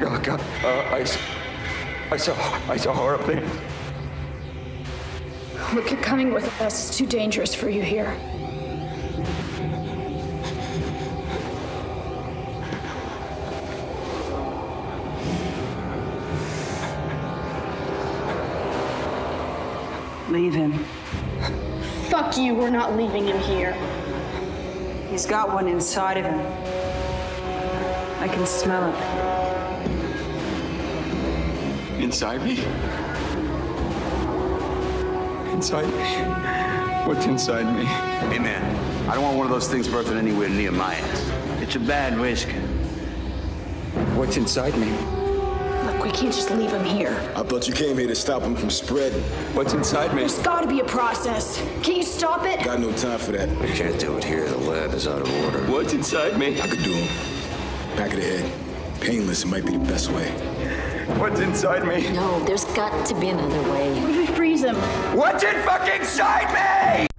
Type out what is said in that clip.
God. Uh, I, s- I saw, I saw horrible things. Look, you're coming with us. It's too dangerous for you here. Leave him. Fuck you, we're not leaving him here. He's got one inside of him. I can smell it. Inside me? Inside me? What's inside me? Hey, man, I don't want one of those things birthing anywhere near my ass. It's a bad risk. What's inside me? Look, we can't just leave him here. I thought you came here to stop him from spreading. What's inside me? There's gotta be a process. Can you stop it? Got no time for that. We can't do it here. The lab is out of order. What's inside me? I could do him. Back of the head. Painless, might be the best way. What's inside me? No, there's got to be another way. We freeze him. What's in fucking inside me?